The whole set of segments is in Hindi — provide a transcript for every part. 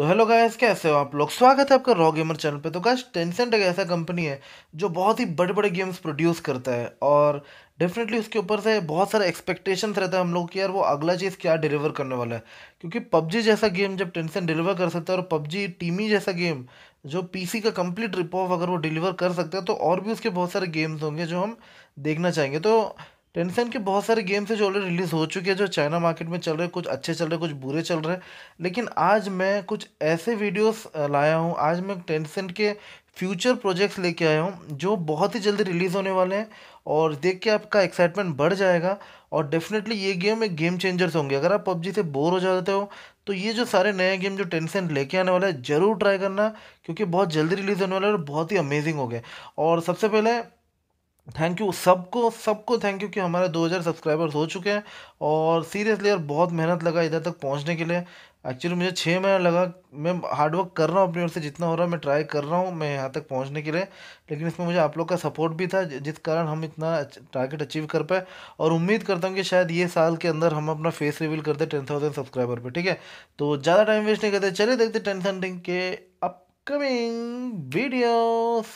तो हेलो गाइस कैसे हो आप लोग? स्वागत है आपका रॉ गेमर चैनल पे। तो गाइस टेंसेंट एक ऐसा कंपनी है जो बहुत ही बड़े बड़े गेम्स प्रोड्यूस करता है और डेफिनेटली उसके ऊपर से बहुत सारे एक्सपेक्टेशंस रहता है हम लोग कि यार वो अगला चीज़ क्या डिलीवर करने वाला है। क्योंकि पबजी जैसा गेम जब टेंसेंट डिलीवर कर सकता है और पबजी टीमी जैसा गेम जो पीसी का कंप्लीट रिप ऑफ़ अगर वो डिलीवर कर सकता है तो और भी उसके बहुत सारे गेम्स होंगे जो हम देखना चाहेंगे। तो टेंसेंट के बहुत सारे गेम्स हैं जो ऑलरेडी रिलीज़ हो चुके हैं, जो चाइना मार्केट में चल रहे हैं, कुछ अच्छे चल रहे कुछ बुरे चल रहे लेकिन आज मैं कुछ ऐसे वीडियोस लाया हूँ। आज मैं टेंसेंट के फ्यूचर प्रोजेक्ट्स लेके आया हूँ, जो बहुत ही जल्दी रिलीज़ होने वाले हैं और देख के आपका एक्साइटमेंट बढ़ जाएगा। और डेफिनेटली ये गेम एक गेम चेंजर्स होंगे। अगर आप पबजी से बोर हो जाते हो तो ये जो सारे नए गेम जो टेंसेंट लेके आने वाला है, ज़रूर ट्राई करना, क्योंकि बहुत जल्दी रिलीज़ होने वाला है और बहुत ही अमेजिंग हो गया और सबसे पहले थैंक यू सबको सबको थैंक यू कि हमारे 2000 सब्सक्राइबर्स हो चुके हैं और सीरियसली यार बहुत मेहनत लगा इधर तक पहुँचने के लिए। एक्चुअली मुझे छः महीना लगा। मैं हार्डवर्क कर रहा हूँ अपनी ओर से, जितना हो रहा है मैं ट्राई कर रहा हूँ मैं यहाँ तक पहुँचने के लिए। लेकिन इसमें मुझे आप लोग का सपोर्ट भी था, जिस कारण हम इतना टारगेट अचीव कर पाए। और उम्मीद करता हूँ कि शायद ये साल के अंदर हम अपना फेस रिवील करते टेन थाउज़ेंड सब्सक्राइबर पर ठीक है? तो ज़्यादा टाइम वेस्ट नहीं करते, चलिए देखते टेन के अपकमिंग वीडियोस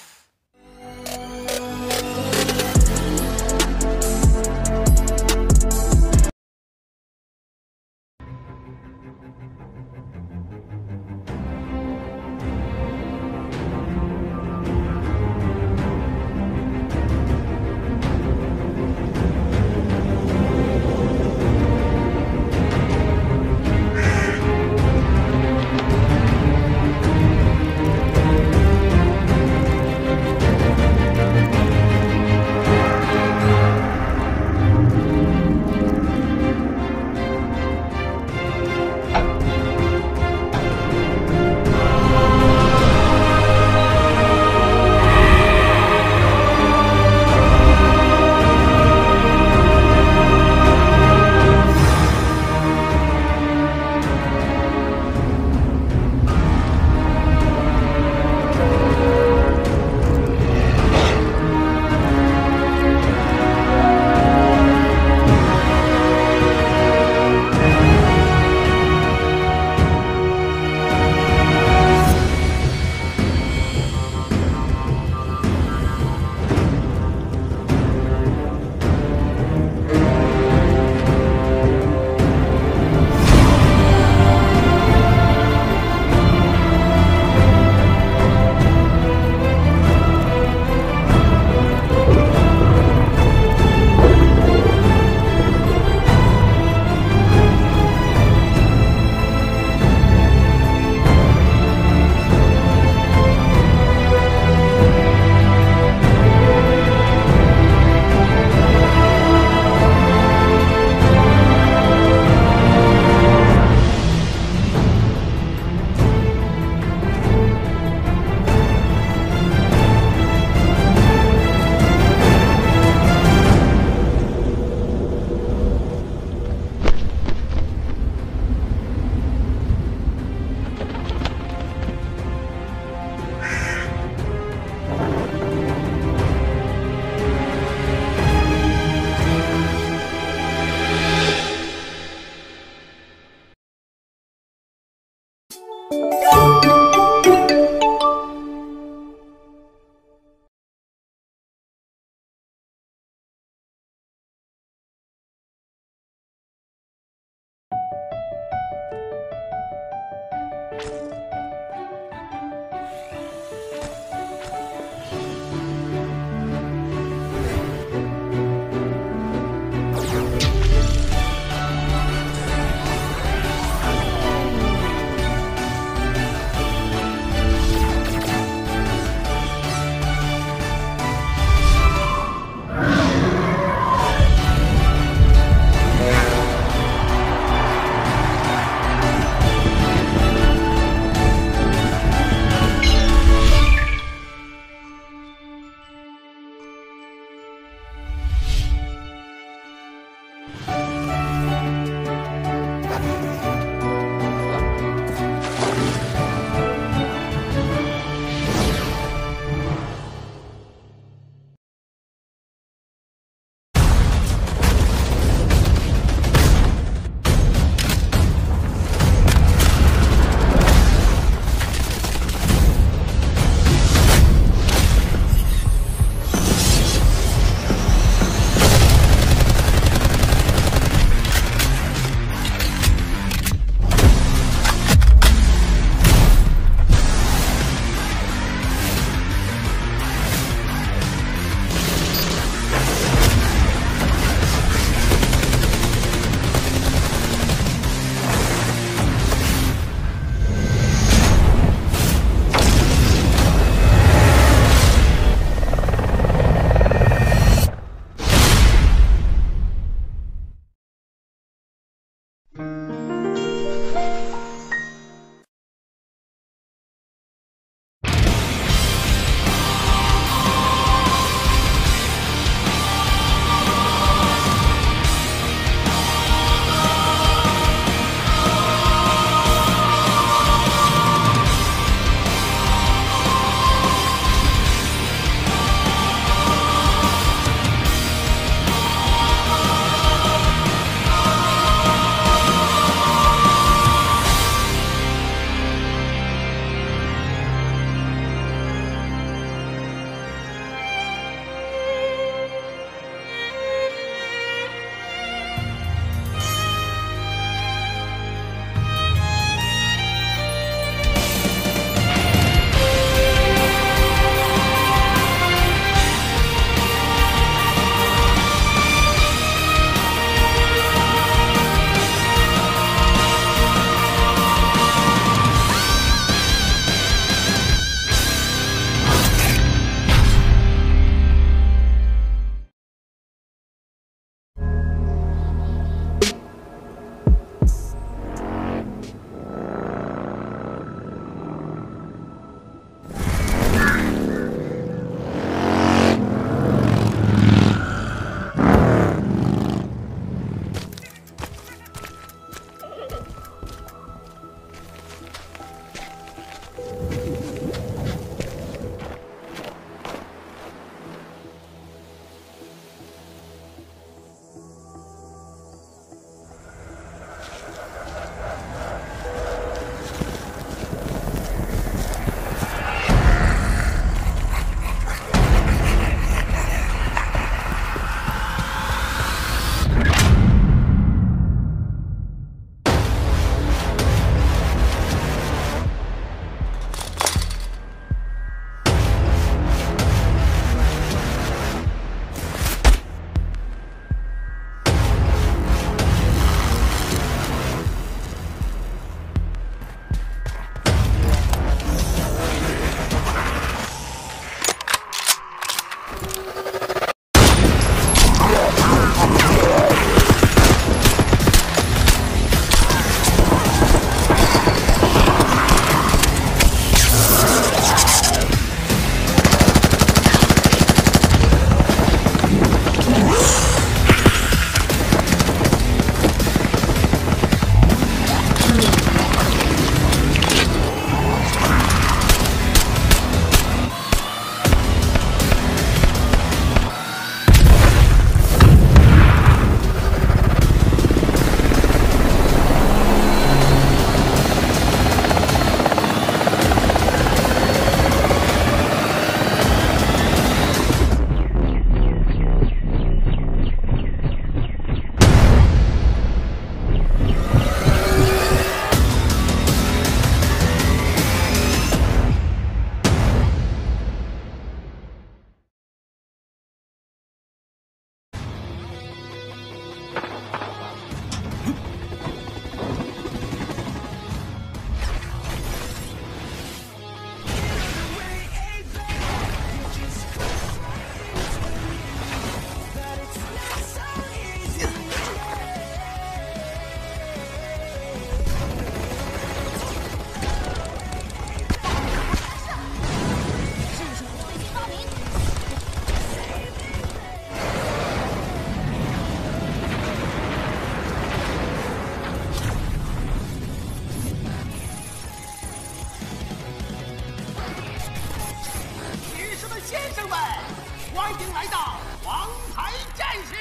欢迎来到王牌战士。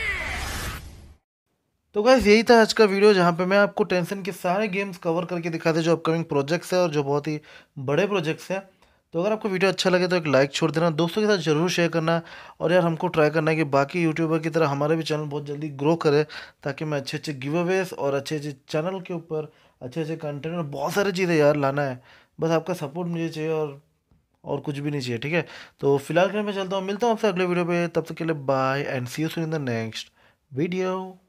तो गैस यही था आज का वीडियो जहाँ पे मैं आपको टेंशन के सारे गेम्स कवर करके दिखाते जो अपकमिंग प्रोजेक्ट्स हैं और जो बहुत ही बड़े प्रोजेक्ट्स हैं तो अगर आपको वीडियो अच्छा लगे तो एक लाइक छोड़ देना दोस्तों के साथ ज़रूर शेयर करना और यार हमको ट्राई करना है कि बाकी यूट्यूबर की तरह हमारा भी चैनल बहुत जल्दी ग्रो करे ताकि मैं अच्छे अच्छे गिव अवेज और अच्छे अच्छे चैनल के ऊपर अच्छे अच्छे कंटेंट और बहुत सारी चीज़ें यार लाना है बस आपका सपोर्ट मुझे चाहिए और और कुछ भी नहीं चाहिए, ठीक है? तो फ़िलहाल के लिए मैं चलता हूँ, मिलता हूँ आपसे अगले वीडियो पे, तब तक के लिए bye and see you in the next video